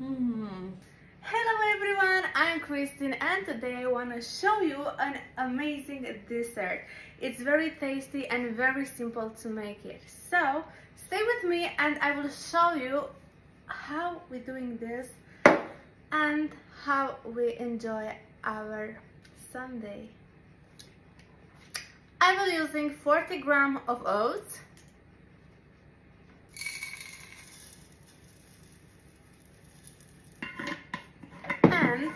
Hmm. Hello everyone, I'm Kristine and today I want to show you an amazing dessert. It's very tasty and very simple to make it. So stay with me and I will show you how we're doing this and how we enjoy our Sunday. I will using 40 gram of oats, and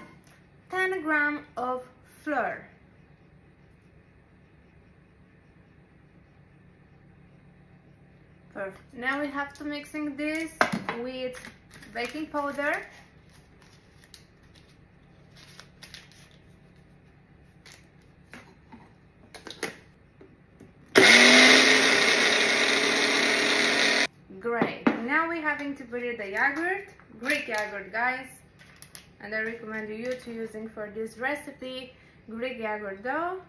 10 gram of flour. Perfect. Now we have to mixing this with baking powder Great. Now we're having to put in the yogurt, Greek yogurt, guys. And I recommend you to using for this recipe Greek yogurt dough.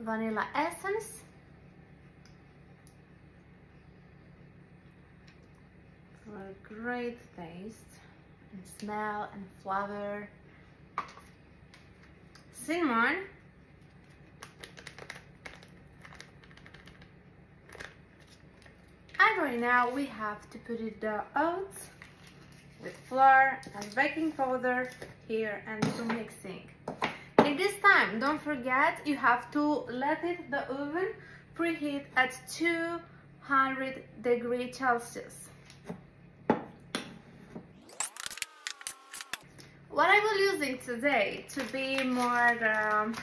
Vanilla essence. For a great taste and smell and flavor cinnamon now we have to put it the oats with flour and baking powder here and to mixing. In this time don't forget you have to let it the oven preheat at 200 degree celsius. What I will using today to be more um,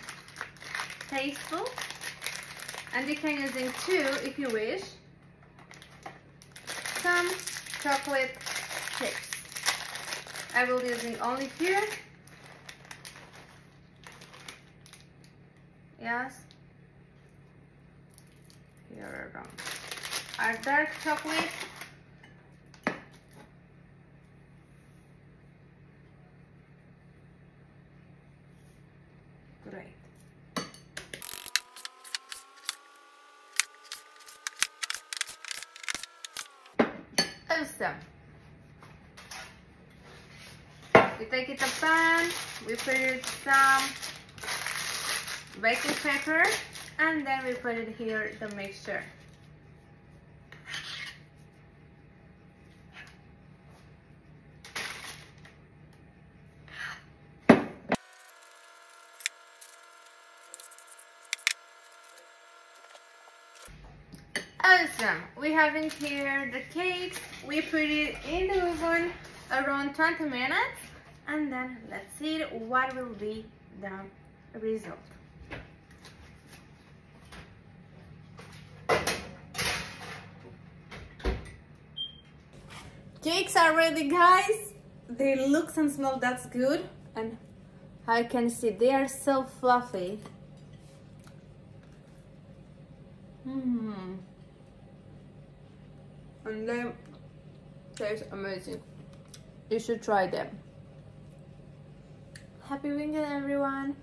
tasteful and you can using two if you wish some chocolate chips I will using only here. Yes. Here are, are dark chocolate? Great. Awesome. We take it a pan, we put it some baking paper, and then we put it here, the mixture. Awesome. We have in here the cakes. We put it in the oven around 20 minutes and then let's see what will be the result. Cakes are ready guys. They look and smell that's good and I can see they are so fluffy. Hmm and they taste amazing. You should try them. Happy weekend everyone!